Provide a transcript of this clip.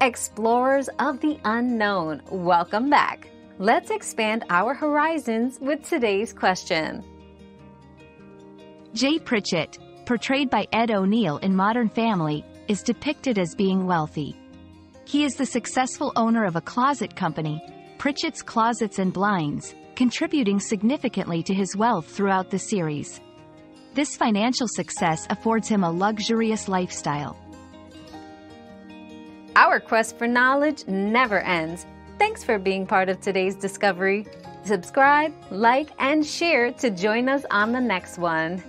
Explorers of the unknown, welcome back. Let's expand our horizons with today's question. Jay Pritchett, portrayed by Ed O'Neill in Modern Family, is depicted as being wealthy. He is the successful owner of a closet company, Pritchett's Closets and Blinds, contributing significantly to his wealth throughout the series. This financial success affords him a luxurious lifestyle. Our quest for knowledge never ends. Thanks for being part of today's discovery. Subscribe, like, and share to join us on the next one.